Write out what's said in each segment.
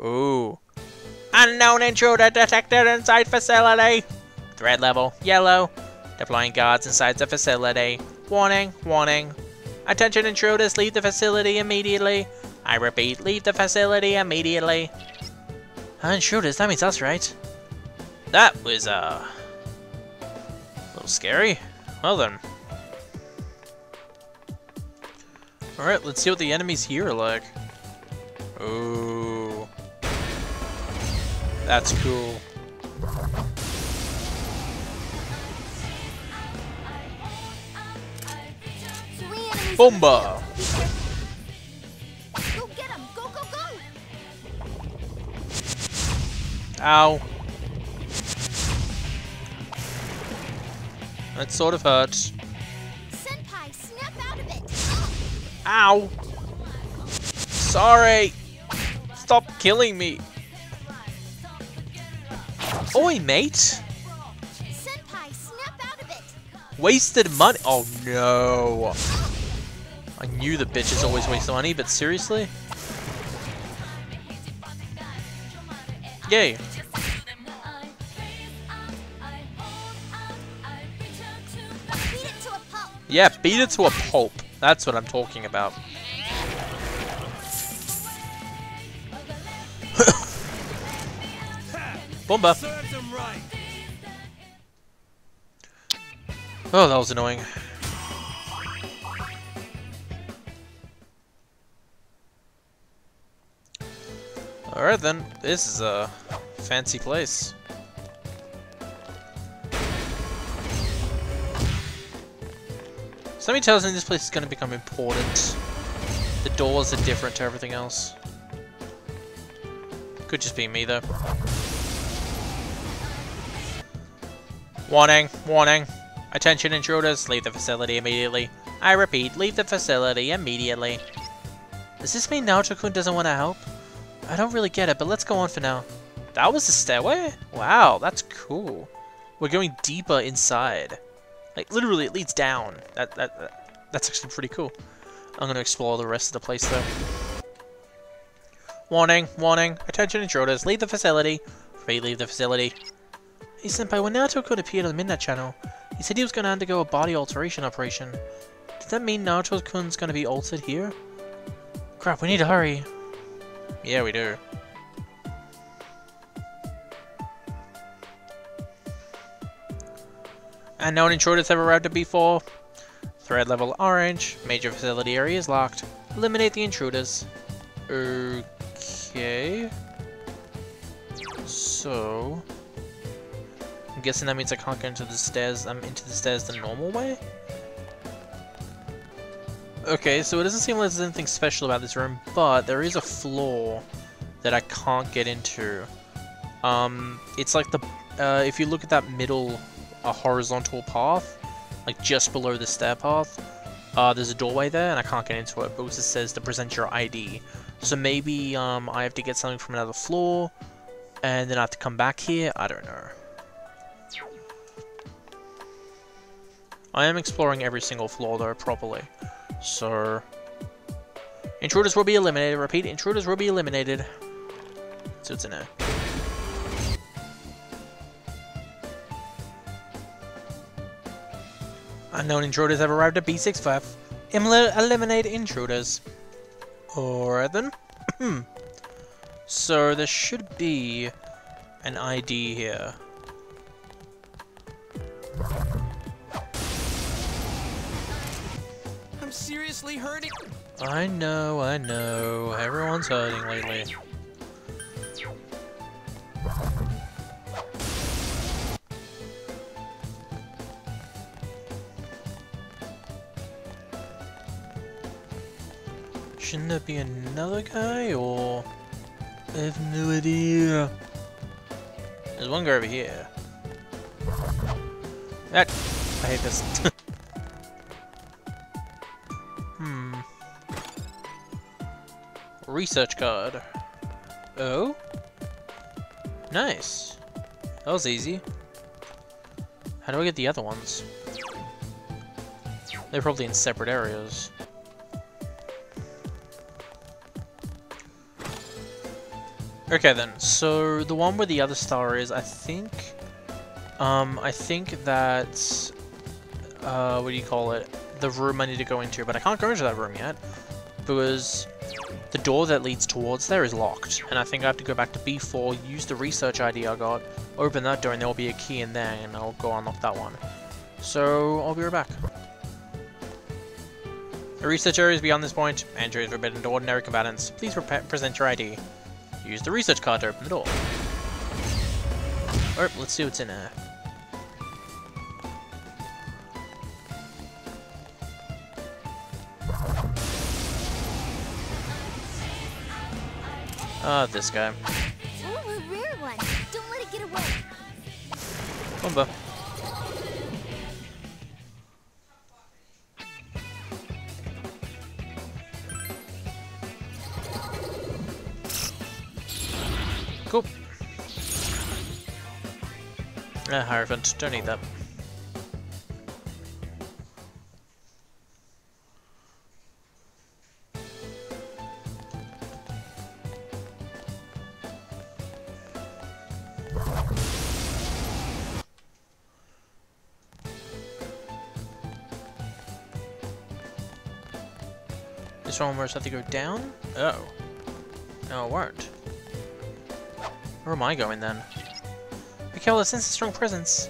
Ooh. Unknown intruder detected inside facility. Threat level, yellow. Deploying guards inside the facility. Warning, warning. Attention intruders, leave the facility immediately. I repeat, leave the facility immediately. Intruders, that means us, right? That was, uh... A little scary. Well then. Alright, let's see what the enemies here are like. Ooh. That's cool. Bomba! Go! Go, go, go! Ow. That sort of hurts. Senpai, snap out of it! Ow! Sorry! Stop killing me! Oi, mate! Senpai, snap out of it! Wasted money! Oh no! I knew the bitches always waste money, but seriously? Yay! Beat it to a pulp! Yeah, beat it to a pulp. That's what I'm talking about. Bomba! Oh, that was annoying. Alright then, this is a fancy place. Something tells me this place is going to become important. The doors are different to everything else. Could just be me though. Warning, warning. Attention intruders, leave the facility immediately. I repeat, leave the facility immediately. Does this mean Naoto-kun doesn't want to help? I don't really get it, but let's go on for now. That was the stairway? Wow, that's cool. We're going deeper inside. Like, literally, it leads down. That, that, that That's actually pretty cool. I'm gonna explore the rest of the place, though. Warning, warning. Attention intruders, leave the facility. Free leave the facility. Hey Senpai, when Naoto-kun appeared on the Midnight Channel, he said he was going to undergo a body alteration operation. Does that mean Naoto-kun's going to be altered here? Crap, we need to hurry. Yeah, we do. Unknown intruders have arrived at B4. Threat level orange. Major facility area is locked. Eliminate the intruders. Okay. So... I'm guessing that means I can't get into the stairs. I'm into the stairs the normal way? Okay, so it doesn't seem like there's anything special about this room, but there is a floor that I can't get into. Um, it's like the, uh, if you look at that middle uh, horizontal path, like just below the stair path, uh, there's a doorway there, and I can't get into it, but it says to present your ID. So maybe, um, I have to get something from another floor, and then I have to come back here, I don't know. I am exploring every single floor though properly. So intruders will be eliminated. Repeat, intruders will be eliminated. So it's a no. Unknown intruders have arrived at B65. Emil eliminate intruders. Alright then. Hmm. So there should be an ID here. I'm seriously hurting. I know, I know. Everyone's hurting lately. Shouldn't there be another guy, or... I have no idea. There's one guy over here. That... I hate this. Hmm. Research card. Oh? Nice. That was easy. How do I get the other ones? They're probably in separate areas. Okay then, so the one where the other star is, I think, um, I think that, uh, what do you call it? The room I need to go into, but I can't go into that room yet, because the door that leads towards there is locked, and I think I have to go back to B4, use the research ID I got, open that door, and there will be a key in there, and I'll go unlock that one. So, I'll be right back. The research area is beyond this point. Entry is forbidden to ordinary combatants. Please pre present your ID. Use the research card to open the door. Alright, let's see what's in there. Ah, this guy. Ooh, a rare one. Don't let it get away. Bumba. Cool. Ah, Hierophant, don't need that. Where have to go down? Oh. No, it won't. Where am I going then? Okay, well, sense a strong presence.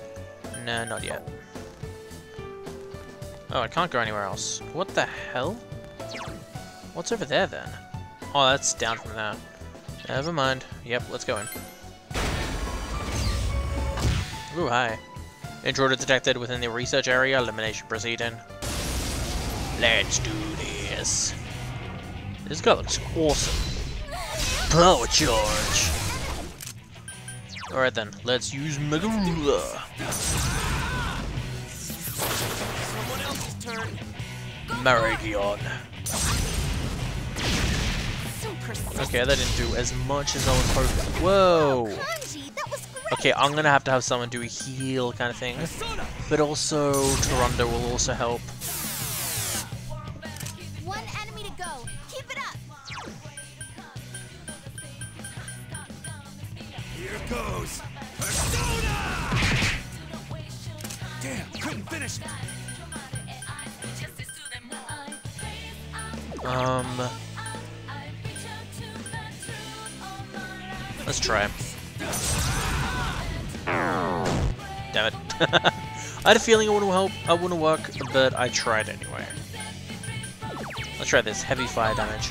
No, not yet. Oh, I can't go anywhere else. What the hell? What's over there then? Oh, that's down from there. Never mind. Yep, let's go in. Ooh, hi. Intruder detected within the research area. Elimination proceeding. Let's do. This guy looks awesome. Power charge. Alright then, let's use Megidola. Meridian. Okay, that didn't do as much as I was hoping. Whoa! Okay, I'm gonna have to have someone do a heal kind of thing. But also, Tarunda will also help. Here goes. Persona. Damn, couldn't finish it. Um... Let's try. Damn it. I had a feeling it wouldn't help, I wouldn't work, but I tried anyway. Let's try this, heavy fire damage.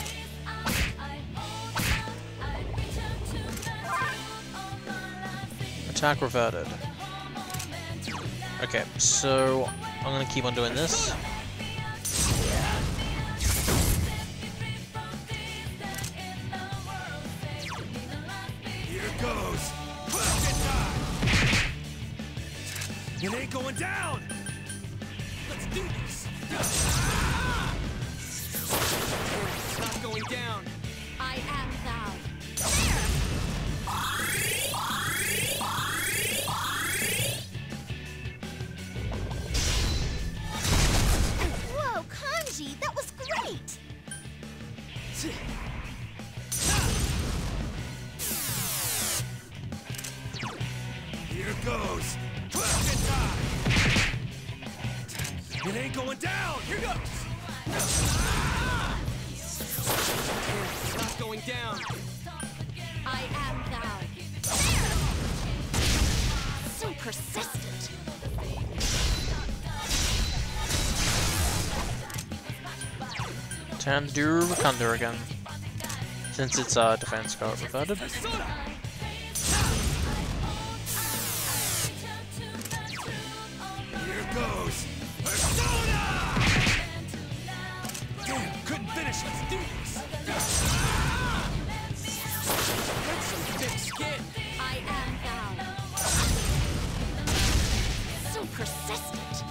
Attack reverted. Okay, so I'm gonna keep on doing this. Time to do Rakunda again. Since it's uh, defense got reverted. Persona! Here goes. Persona! Damn, couldn't finish. Let's do this. That's some thick skin. I am thou. So persistent.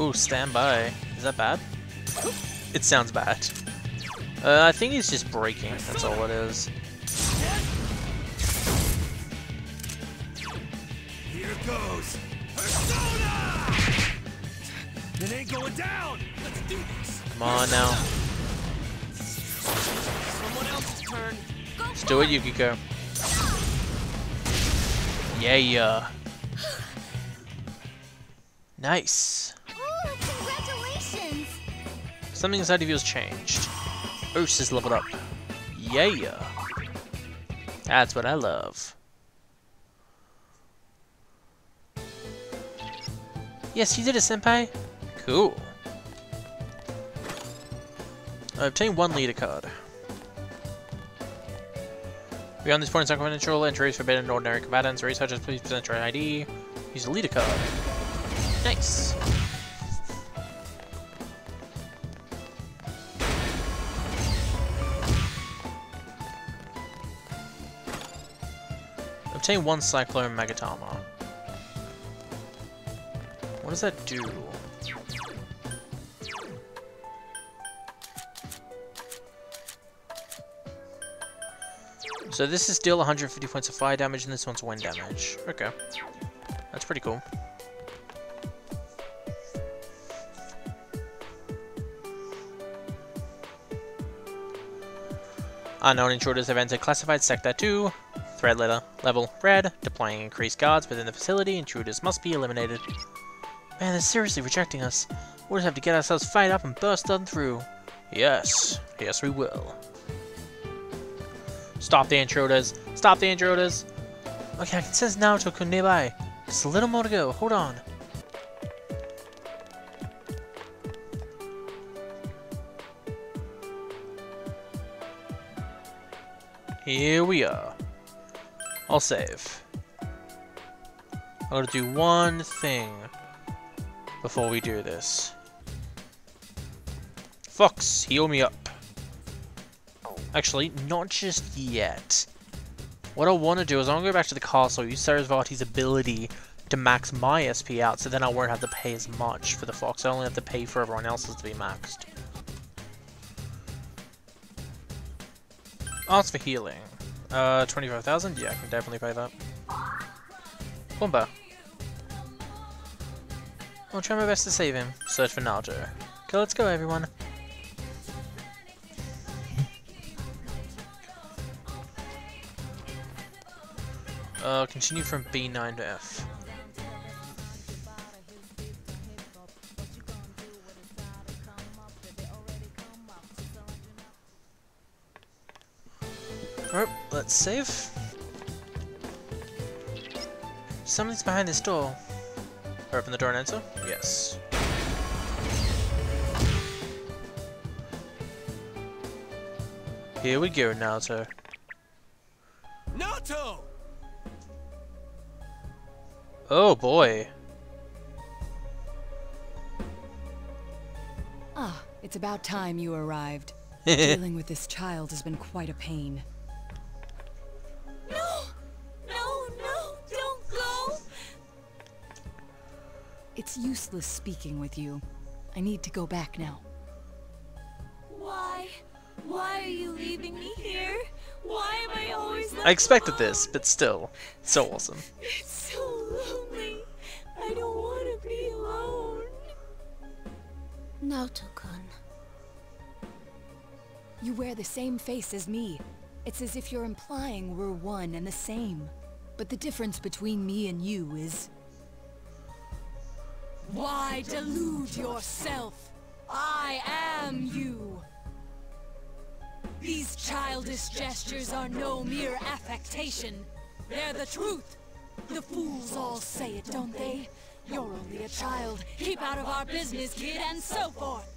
Ooh, stand by. Is that bad? It sounds bad. Uh, I think he's just breaking, that's all it is. Here goes. Persona! It ain't going down. Let's do this. Come on now. Someone else's turn. Let's do it, Yukiko. Yeah, yeah. Nice. Something inside of you has changed. Urs is leveled up. Yeah. That's what I love. Yes, you did it, Senpai. Cool. I obtained one leader card. Beyond this point, it's confidential. Entries forbidden to ordinary combatants. Researchers, please present your ID. Use a leader card. Nice. Obtain one Cyclone Magatama. What does that do? So this is still 150 points of fire damage, and this one's wind damage. Okay. That's pretty cool. Unknown intruders have entered classified sector 2. Threat letter level red. Deploying increased guards within the facility. Intruders must be eliminated. Man, they're seriously rejecting us. We'll just have to get ourselves fired up and burst on through. Yes, yes we will. Stop the intruders! Stop the intruders! Okay, I can sense Naoto-kun nearby. Just a little more to go. Hold on. Here we are. I'll save. I gotta do one thing before we do this. Fox, heal me up. Actually, not just yet. What I want to do is I want to go back to the castle, use Sarasvati's ability to max my SP out, so then I won't have to pay as much for the Fox. I only have to pay for everyone else's to be maxed. Ask for healing. Uh, 25,000? Yeah, I can definitely pay that. Pumba. I'll try my best to save him. Search for Naoto. Okay, let's go everyone. Uh, continue from B9 to F. let's save. Something's behind this door. Open the door and enter? Yes. Here we go, Naoto. Naoto! Oh boy. Ah, it's about time you arrived. Dealing with this child has been quite a pain. Useless speaking with you. I need to go back now. Why? Why are you leaving me here? Why am I always I expected alone? this, but still, so awesome. It's so lonely. I don't want to be alone. Naoto-kun. You wear the same face as me. It's as if you're implying we're one and the same. But the difference between me and you is... Why delude yourself? I am you! These childish gestures are no mere affectation. They're the truth. The fools all say it, don't they? You're only a child. Keep out of our business, kid, and so forth.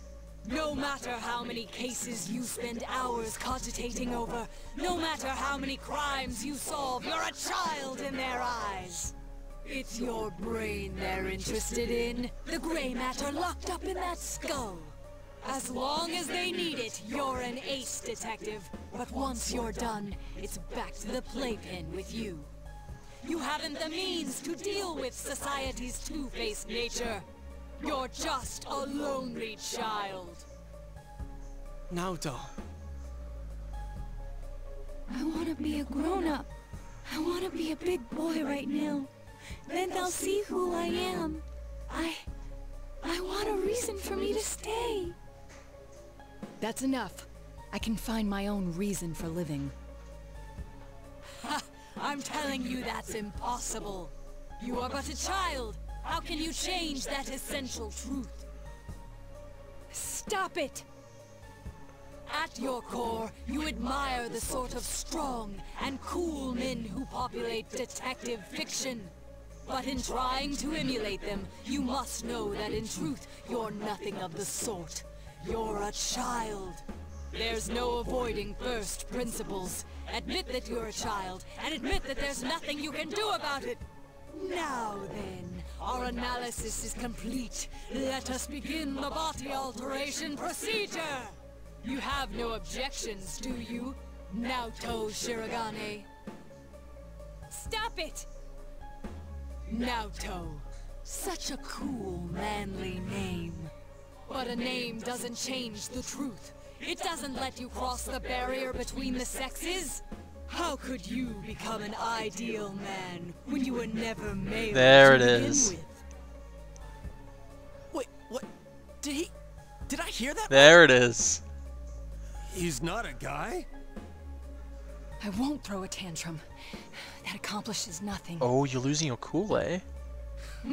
No matter how many cases you spend hours cogitating over, no matter how many crimes you solve, you're a child in their eyes. It's your brain they're interested in. The gray matter locked up in that skull. As long as they need it, you're an ace detective. But once you're done, it's back to the playpen with you. You haven't the means to deal with society's two-faced nature. You're just a lonely child. Now, Naoto, I want to be a grown-up. I want to be a big boy right now. Then they'll see who I am. I... I want a reason for me to stay. That's enough. I can find my own reason for living. I'm telling you that's impossible. You are but a child. How can you change that essential truth? Stop it! At your core, you admire the sort of strong and cool men who populate detective fiction. But in trying to emulate them, you must know that in truth, you're nothing of the sort. You're a child. There's no avoiding first principles. Admit that you're a child, and admit that there's nothing you can do about it. Now then, our analysis is complete. Let us begin the body alteration procedure! You have no objections, do you? Naoto Shirogane. Stop it! Naoto. Such a cool, manly name. But a name doesn't change the truth. It doesn't let you cross the barrier between the sexes. How could you become an ideal man when you were never male There to it begin is. with? wait, what? Did he? Did I hear that? There it is. He's not a guy? I won't throw a tantrum. That accomplishes nothing. Oh, you're losing your cool, eh?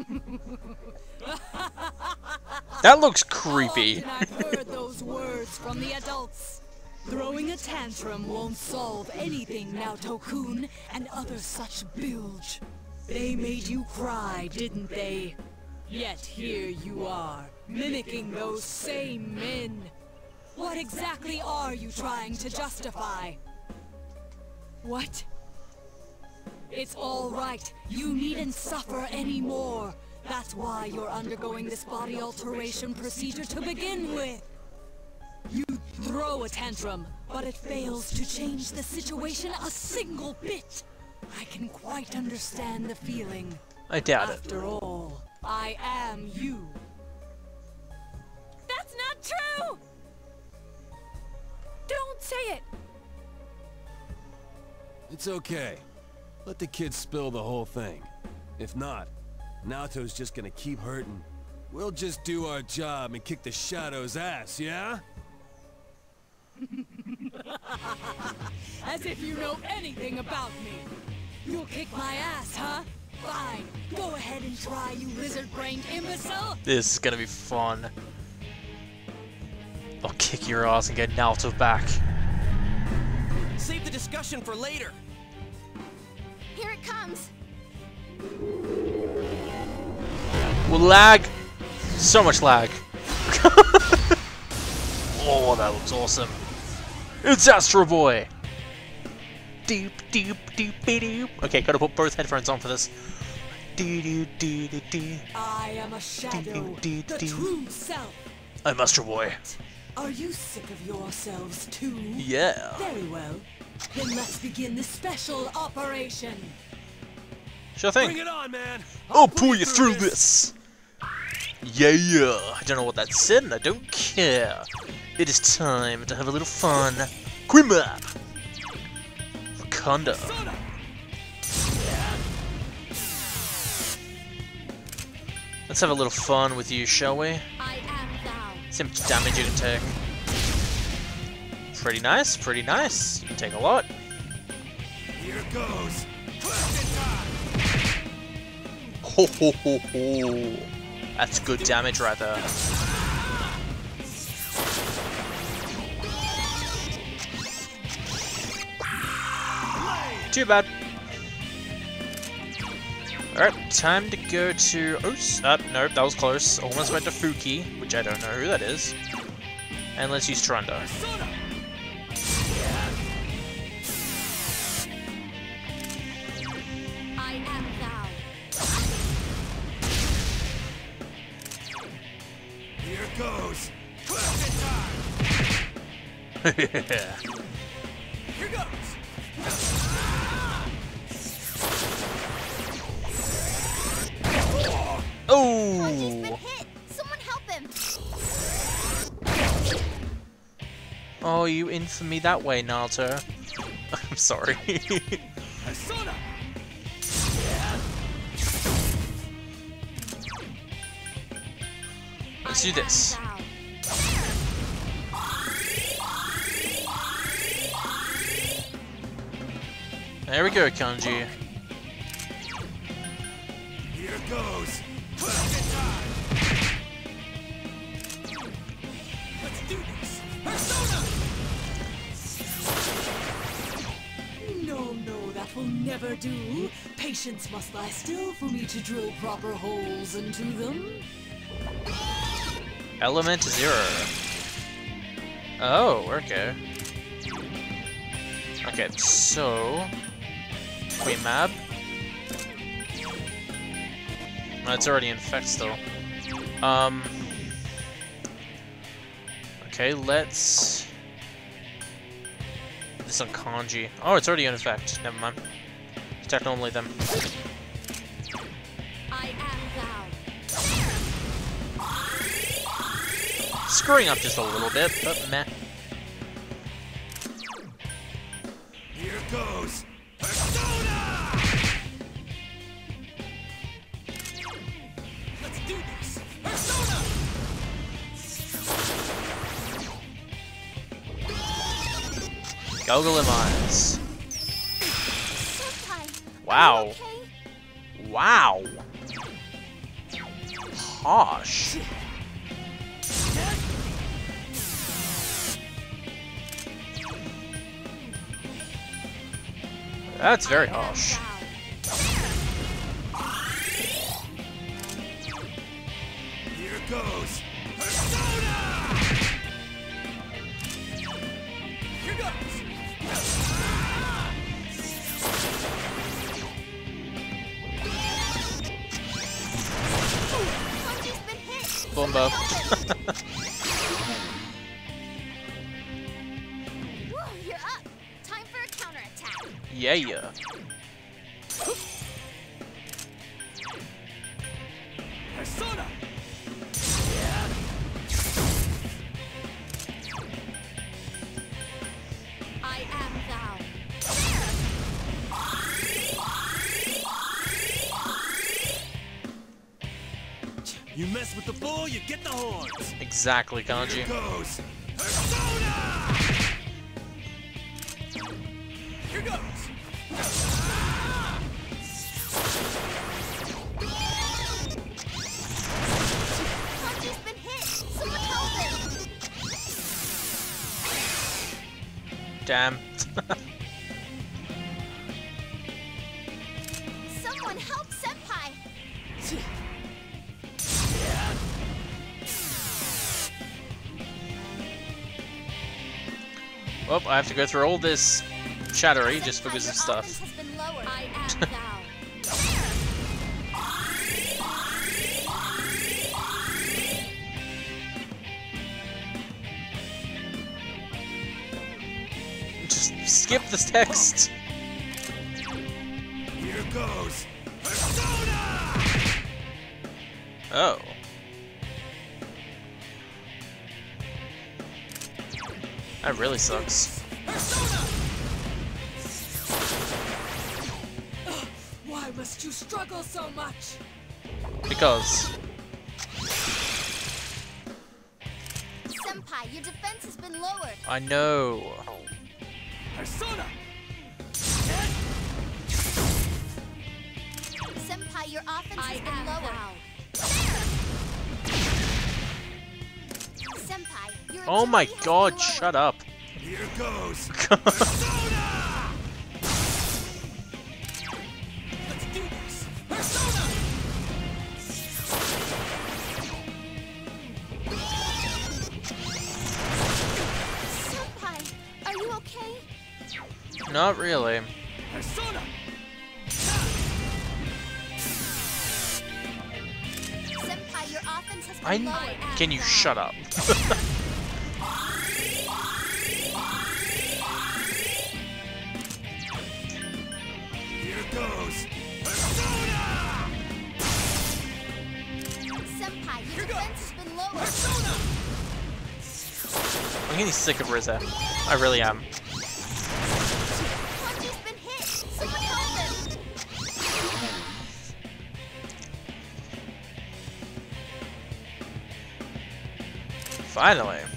that looks creepy. I've heard those words from the adults. Throwing a tantrum won't solve anything, Naoto-kun, and other such bilge. They made you cry, didn't they? Yet here you are, mimicking those same men. What exactly are you trying to justify? What? It's all right. You needn't suffer anymore. That's why you're undergoing this body alteration procedure to begin with. You throw a tantrum, but it fails to change the situation a single bit. I can quite understand the feeling. I doubt it. After all, I am you. That's not true! Don't say it! It's okay. Let the kids spill the whole thing. If not, Naoto's just gonna keep hurting. We'll just do our job and kick the Shadow's ass, yeah? As if you know anything about me. You'll kick my ass, huh? Fine. Go ahead and try, you lizard-brained imbecile. This is gonna be fun. I'll kick your ass and get Naoto back. Save the discussion for later. Here it comes. Well, lag. So much lag. oh, that looks awesome. It's Astro Boy. Doop doop doop doop. Okay, gotta put both headphones on for this. Doo doo doo doo doo. I am a shadow, dee, the true self. I'm Astro Boy. Are you sick of yourselves too? Yeah. Very well. Then let's begin the special operation. Sure Bring thing. it on, man! I'll pull you through this. Yeah, yeah. I don't know what that said, and I don't care. It is time to have a little fun. Quimba. map. Wakanda. Let's have a little fun with you, shall we? I. See how much damage you can take. Pretty nice, pretty nice. You can take a lot. Here goes! Ho ho ho ho. That's good damage rather. Too bad. Alright, time to go to... Oops, uh, nope, that was close. Almost went to Fuki, which I don't know who that is. And let's use Tarunda. Oh! Oh, you infed me that way, Naoto. I'm sorry. Let's do this. There we go, Kanji. Here goes. Persona. No, no, that will never do. Patience must lie still for me to drill proper holes into them. Element zero. Oh, okay. Okay, so Queen Mab. Uh, it's already infected, though. Um. Okay, let's. This on Kanji. Oh, it's already in effect. Never mind. Attack normally them. Screwing up just a little bit, but meh. Gogolem. Wow. Wow. Harsh. That's very harsh. combo. yeah, yeah. Get the horns. Exactly, Kanji. Oh, I have to go through all this chattery just because of stuff. just skip this text. Here goes. Persona! Oh. That really sucks. Why must you struggle so much? Because. Senpai, your defense has been lowered. I know. Oh my god, shut up. Here goes. Persona! Persona! Not really. Persona! Senpai, your offense has been I can you shut up? getting sick of Rizza. I really am. Finally.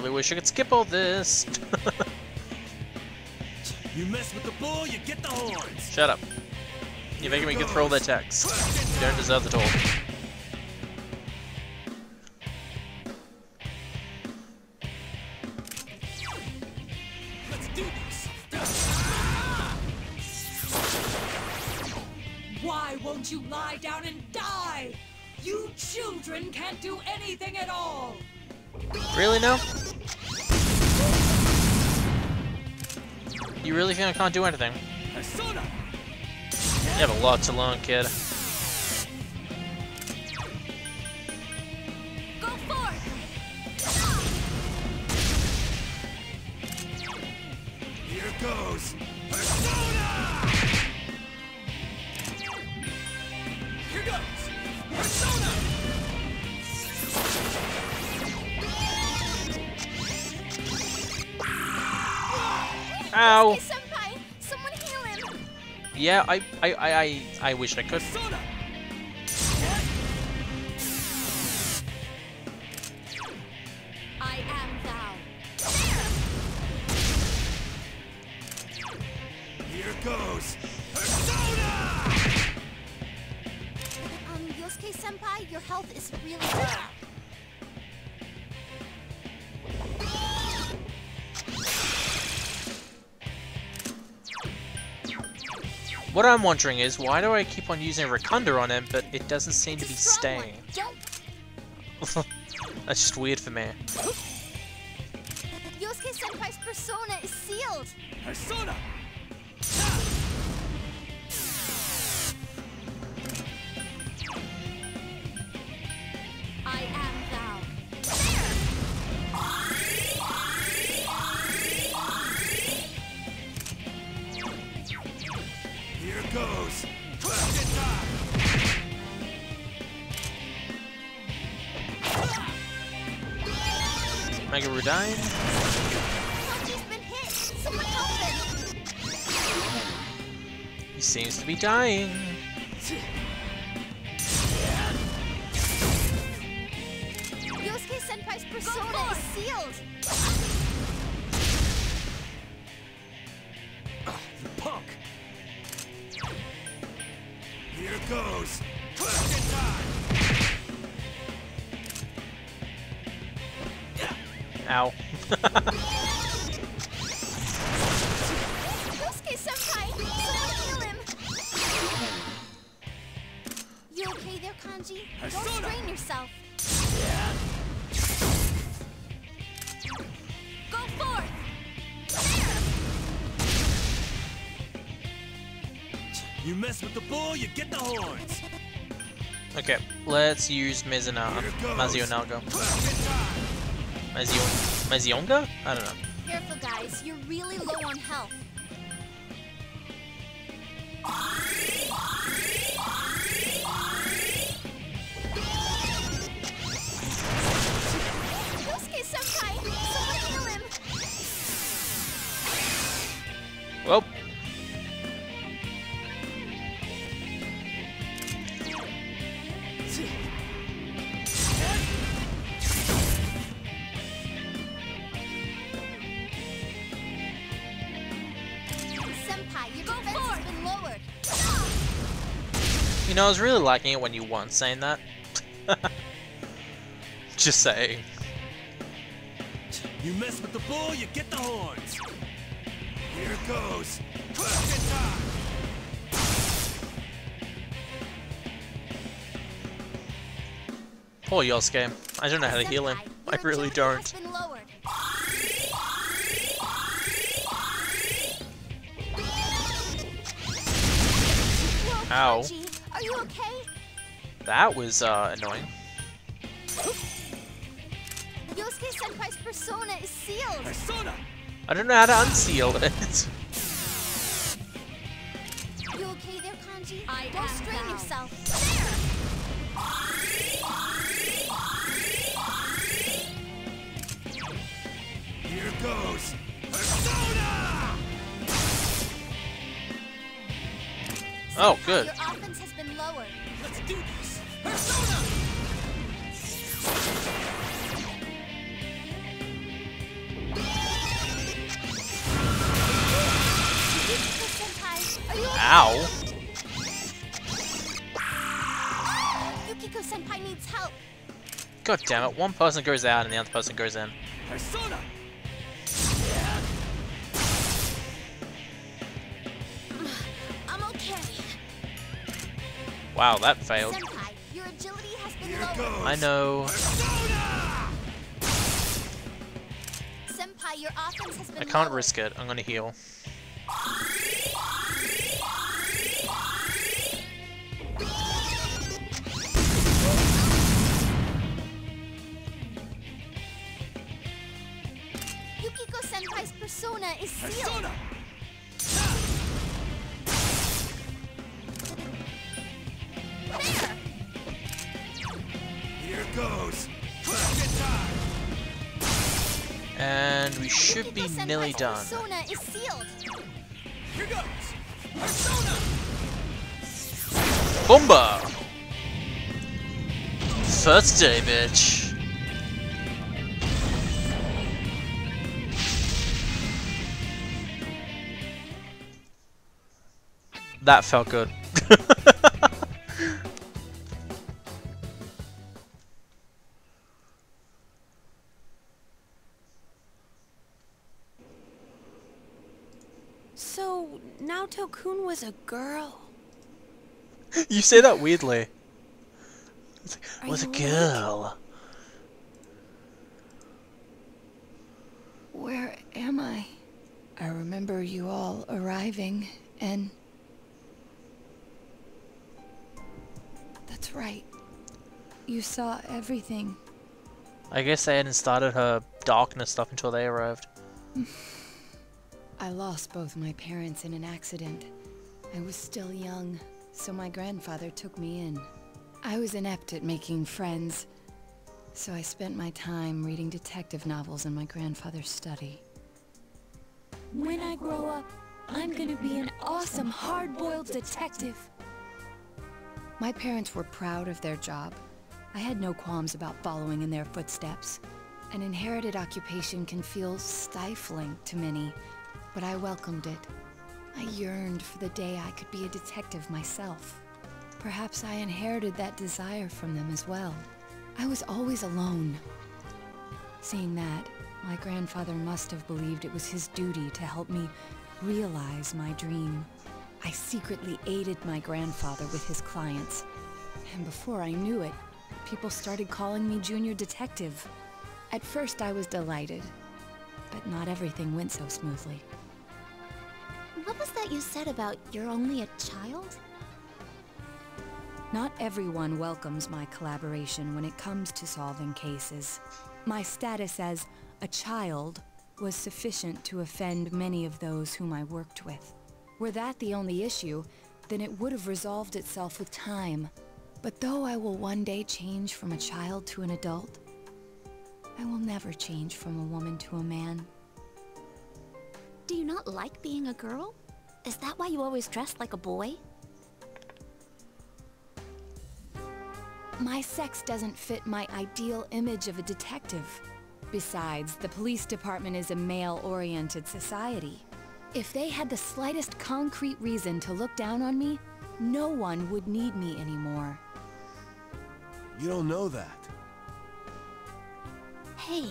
Really wish I could skip all this. You mess with the bull, you get the horns. Shut up. You're making me go through all that text. You don't deserve the talk. You I can't do anything? You have a lot to learn, kid. Yeah, I, I, I, I, I wish I could. Persona! I am thou. Here goes. Persona! Um, Yosuke senpai, your health is really bad. What I'm wondering is, why do I keep on using Rakunda on him, but it doesn't seem to be It's a strong one. staying? That's just weird for me. Yosuke senpai's persona is sealed. Persona! Dying. Okay? Don't Persona. strain yourself. Go forth. You mess with the bull, you get the horns. Okay, let's use Mizuna, Mazionaga. Mazion Mazionga? I don't know. Careful, guys. You're really low on health. Know, I was really liking it when you weren't saying that. Just saying. You mess with the bull, you get the horns. Here goes. Poor Yosuke. I don't know how to heal him. I really don't. has been lowered. Whoa, Ow. Kanji, Are you okay? That was uh, annoying. Yosuke Senpai's persona is sealed. Persona! I don't know how to unseal it. You okay there, Kanji? I Don't am strain Val. yourself. There! Here goes. Persona! Oh, Senpai, good. Ow. Yukiko Senpai needs help. God damn it. One person goes out and the other person goes in. Persona! I'm okay. Wow, that failed. Senpai, your agility has been Here lowered. goes. I know. Persona! Senpai, your offense has been I can't lowered. risk it. I'm gonna heal. Yukiko Senpai's persona is sealed. Persona! There! Here goes. Question time! And we should be nearly done. persona is sealed. Here goes. Persona! Boomba! First day, bitch. That felt good. So, Naoto-kun was a girl. you say that weirdly. It's like, was a girl. Where am I? I remember you all arriving, and... That's right. You saw everything. I guess they hadn't started her darkness stuff until they arrived. I lost both my parents in an accident. I was still young, so my grandfather took me in. I was inept at making friends, so I spent my time reading detective novels in my grandfather's study. When I grow up, I'm gonna be an awesome hard-boiled detective. My parents were proud of their job. I had no qualms about following in their footsteps. An inherited occupation can feel stifling to many, but I welcomed it. I yearned for the day I could be a detective myself. Perhaps I inherited that desire from them as well. I was always alone. Seeing that, my grandfather must have believed it was his duty to help me realize my dream. I secretly aided my grandfather with his clients. And before I knew it, people started calling me Junior Detective. At first I was delighted, but not everything went so smoothly. What was that you said about you're only a child? Not everyone welcomes my collaboration when it comes to solving cases. My status as a child was sufficient to offend many of those whom I worked with. Were that the only issue, then it would have resolved itself with time. But though I will one day change from a child to an adult, I will never change from a woman to a man. Do you not like being a girl? Is that why you always dress like a boy? My sex doesn't fit my ideal image of a detective. Besides, the police department is a male-oriented society. If they had the slightest concrete reason to look down on me, no one would need me anymore. You don't know that. Hey,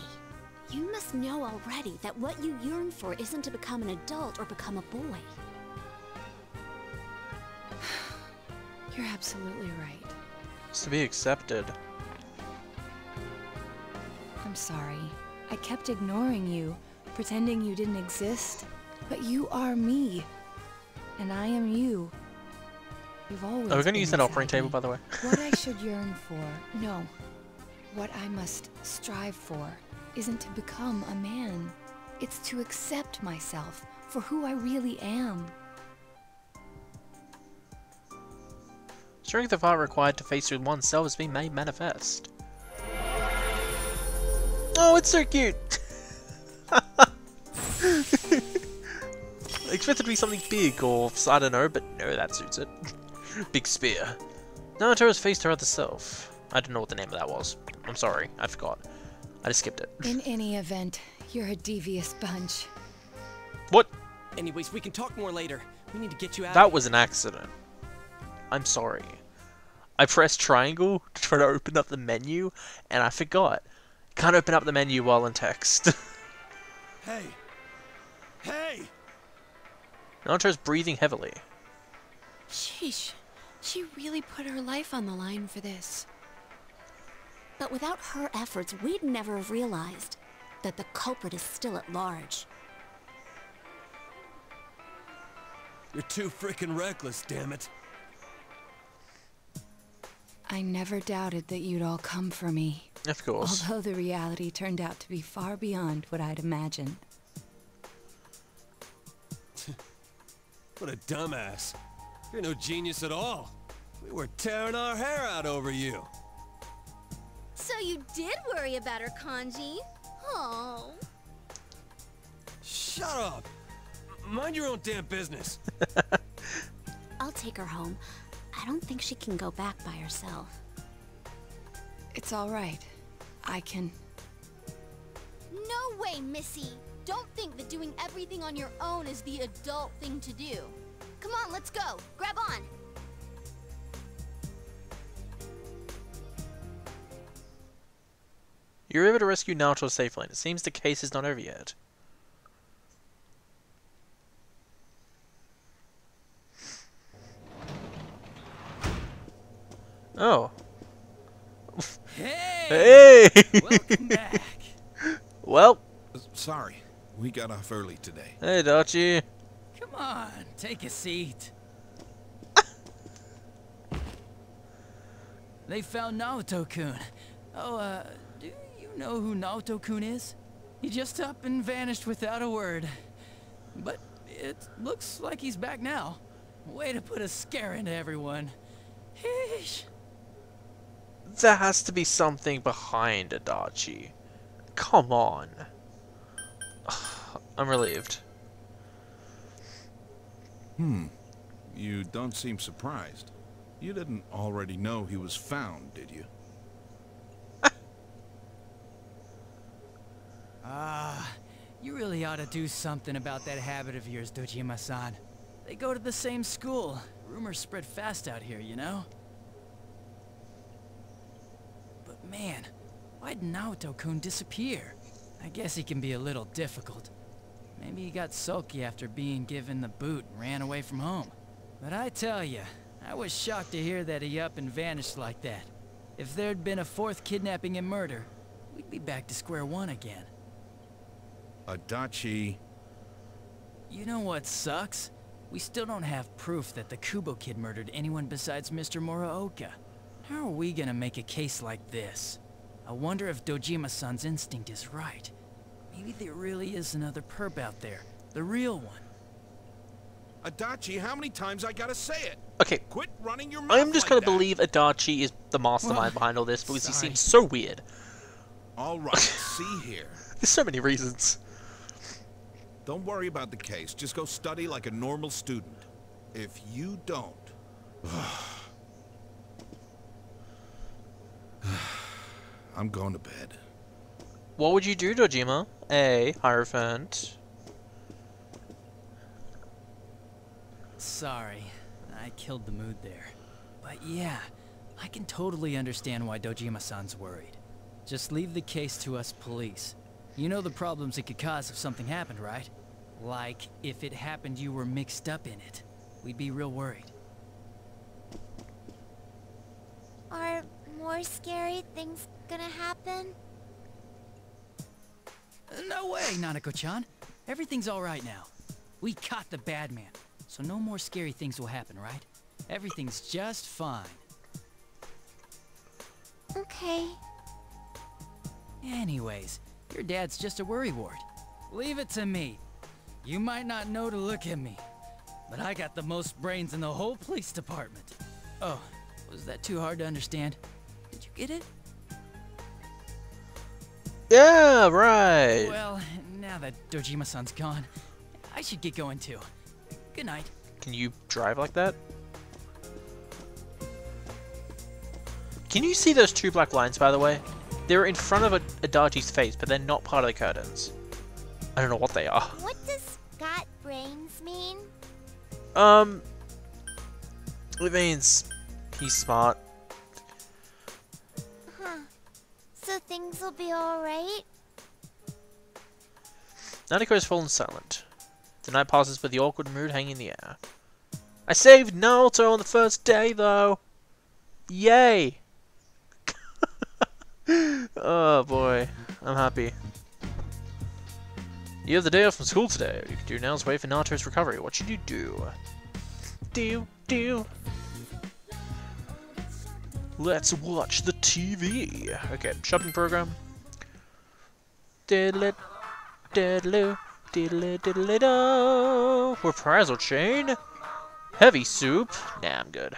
you must know already that what you yearn for isn't to become an adult or become a boy. You're absolutely right. It's to be accepted. I'm sorry. I kept ignoring you, pretending you didn't exist. But you are me. And I am you. You've always Are we going to use that operating table, by the way? What I should yearn for, no. What I must strive for isn't to become a man. It's to accept myself for who I really am. Strength of heart required to face with oneself has been made manifest. Oh, it's so cute! expected to be something big or, I don't know, but no, that suits it. big spear. Naoto has faced her other self. I don't know what the name of that was. I'm sorry, I forgot. I just skipped it. In any event, you're a devious bunch. What? Anyways, we can talk more later. We need to get you out. That was an accident. I'm sorry. I pressed triangle to try to open up the menu, and I forgot. Can't open up the menu while in text. Hey! Hey! Naoto's breathing heavily. Sheesh. She really put her life on the line for this. But without her efforts, we'd never have realized that the culprit is still at large. You're too frickin' reckless, damn it. I never doubted that you'd all come for me. Of course. Although the reality turned out to be far beyond what I'd imagined. What a dumbass. You're no genius at all. We were tearing our hair out over you. So you did worry about her, Kanji? Oh. Shut up! Mind your own damn business. I'll take her home. I don't think she can go back by herself. It's all right. I can... No way, Missy! Don't think that doing everything on your own is the adult thing to do. Come on, let's go. Grab on. You're able to rescue Naoto safely, and it seems the case is not over yet. Oh. Hey! Hey! Welcome back. well, uh, Sorry, we got off early today. hey Dachi. Come on, take a seat. they found Naoto-kun. Oh, uh, do you know who Naoto-kun is? He just up and vanished without a word. But it looks like he's back now. Way to put a scare into everyone. Heesh. There has to be something behind Adachi. Come on. I'm relieved. Hmm. You don't seem surprised. You didn't already know he was found, did you? Ah, you really ought to do something about that habit of yours, Dojima-san. They go to the same school. Rumors spread fast out here, you know? But man, why'd Naoto-kun disappear? I guess he can be a little difficult. Maybe he got sulky after being given the boot and ran away from home. But I tell you, I was shocked to hear that he up and vanished like that. If there'd been a fourth kidnapping and murder, we'd be back to square one again. Adachi. You know what sucks? we still don't have proof that the Kubo kid murdered anyone besides Mr. Morooka. How are we gonna make a case like this? I wonder if Dojima-san's instinct is right. Maybe there really is another perp out there. The real one. Adachi, how many times I gotta say it? Okay. Quit running your mouth I'm just like gonna that. believe Adachi is the mastermind Well, behind all this because he seems so weird. All right, see here. There's so many reasons. Don't worry about the case. Just go study like a normal student. If you don't... I'm going to bed. What would you do, Dojima? A. Hierophant. Sorry, I killed the mood there. But yeah, I can totally understand why Dojima-san's worried. Just leave the case to us police. You know the problems it could cause if something happened, right? Like, if it happened you were mixed up in it. We'd be real worried. Are more scary things gonna happen? No way, Nanako-chan. Everything's alright now. We caught the bad man, so no more scary things will happen, right? Everything's just fine. Okay. Anyways, your dad's just a worrywart. Leave it to me. You might not know to look at me, but I got the most brains in the whole police department. Oh, was that too hard to understand? Did you get it? Yeah, right. Well, now that Dojima-san's gone, I should get going too. Good night. Can you drive like that? Can you see those two black lines, by the way? They're in front of a Adachi's face, but they're not part of the curtains. I don't know what they are. What does got brains mean? Um, it means he's smart. Alright? Nanako has fallen silent. The night passes with the awkward mood hanging in the air. I saved Naoto on the first day, though! Yay! oh boy, I'm happy. You have the day off from school today. You can do now is wait for Naoto's recovery. What should you do? Do, do. Let's watch the TV. Okay, shopping program. Diddle. Diddle diddle diddle do. Reprisal chain. Heavy soup. Nah, I'm good.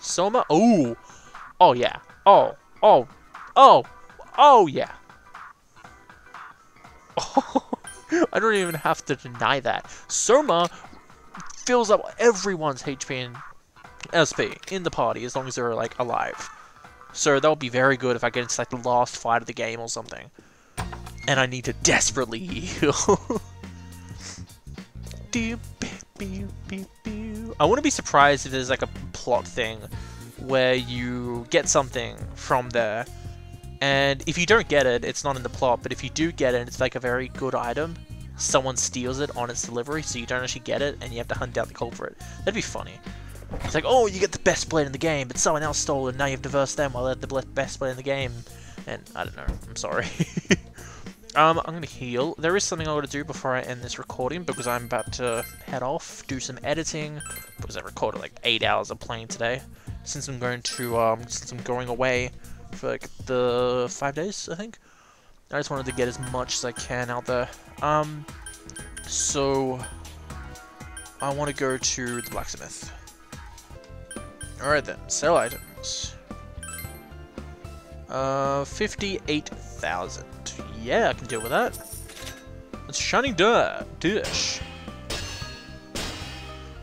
Soma. Oh. Oh yeah. Oh. Oh. Oh. Oh yeah. I don't even have to deny that. Soma fills up everyone's HP and SP in the party as long as they're like alive. So that would be very good if I get into like the last fight of the game or something. And I need to desperately heal. I wouldn't be surprised if there's like a plot thing where you get something from there and if you don't get it, it's not in the plot, but if you do get it, it's like a very good item. Someone steals it on its delivery, so you don't actually get it, and you have to hunt down the culprit. That'd be funny. It's like, oh, you get the best blade in the game, but someone else stole it, and now you have to verse them while they're the best blade in the game. And, I don't know, I'm sorry. um, I'm gonna heal. There is something I gotta do before I end this recording, because I'm about to head off, do some editing, because I recorded like 8 hours of playing today. Since I'm going to, um, since I'm going away for like the five days, I think. I just wanted to get as much as I can out there. Um, so I want to go to the blacksmith. Alright then, sell items. Uh, 58,000. Yeah, I can deal with that. It's shining dirt. Dish.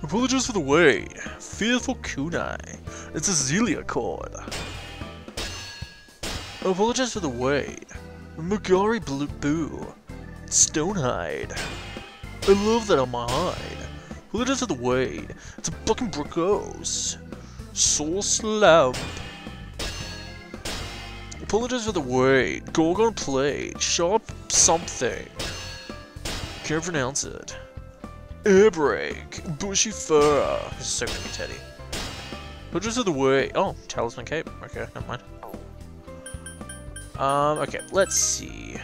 Apologies for the way. Fearful kunai. It's a Zelia cord. Apologize for the way. Magari Blue Boo. Stonehide. I love that on my hide. Apologize for the way. It's a fucking Brooko's. Soul Slab. Apologize for the wait. Gorgon Plate. Sharp something. Can't pronounce it. Air brake. Bushy fur. This is so gonna be Teddy. Apologize for the wait. Oh, Talisman Cape. Okay, never mind. Um, okay, let's see.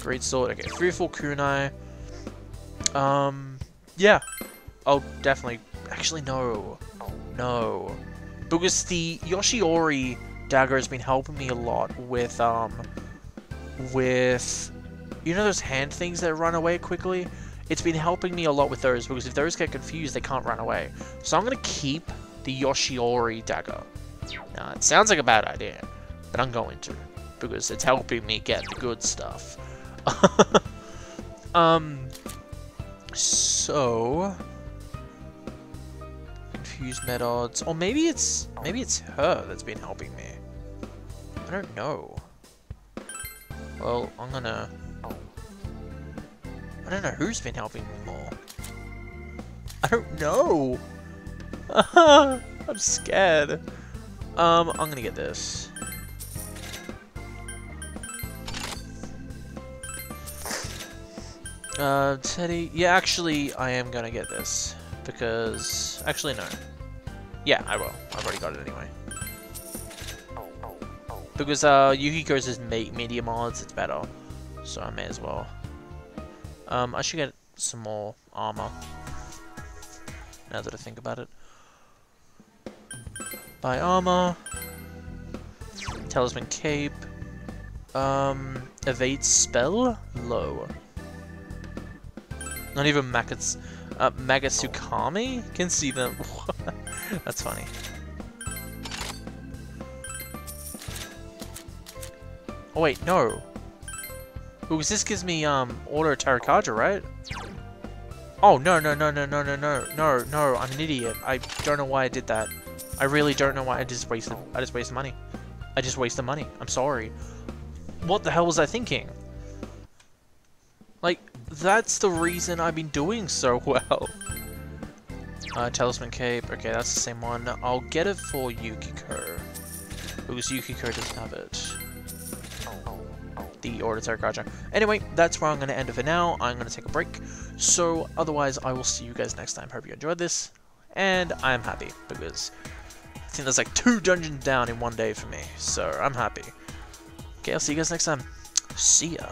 Great sword. Okay, three full kunai. Um, yeah, I'll definitely. Actually, no, no, because the Yoshiori dagger has been helping me a lot with um, with you know those hand things that run away quickly. It's been helping me a lot with those because if those get confused, they can't run away. So I'm gonna keep the Yoshiori dagger. Now it sounds like a bad idea, but I'm going to because it's helping me get the good stuff. um. So confused Medods, or maybe it's maybe it's her that's been helping me. I don't know. Well, I'm gonna. I don't know who's been helping me more. I don't know. I'm scared. Um, I'm gonna get this. Uh, Teddy. Yeah, actually, I am gonna get this because actually no. Yeah, I will. I've already got it anyway. Because uh, Yukiko's is me media mods, it's better, so I may as well. Um, I should get some more armor. Now that I think about it. Buy armor. Talisman cape. Um, evade spell low. Not even Makats, uh, Magasukami can see them. That's funny. Oh wait, no. Because this gives me um auto Tarakaja, right? Oh no no no no no no no no no! I'm an idiot. I don't know why I did that. I really don't know why I just wasted. I just wasted money. I just wasted money. I'm sorry. What the hell was I thinking? Like, that's the reason I've been doing so well. Uh, Talisman Cape. Okay, that's the same one. I'll get it for Yukiko. Because Yukiko doesn't have it. The Order Tarakaja. Anyway, that's where I'm going to end it for now. I'm going to take a break. So, otherwise, I will see you guys next time. Hope you enjoyed this. And I'm happy, because I think there's like two dungeons down in one day for me. So, I'm happy. Okay, I'll see you guys next time. See ya.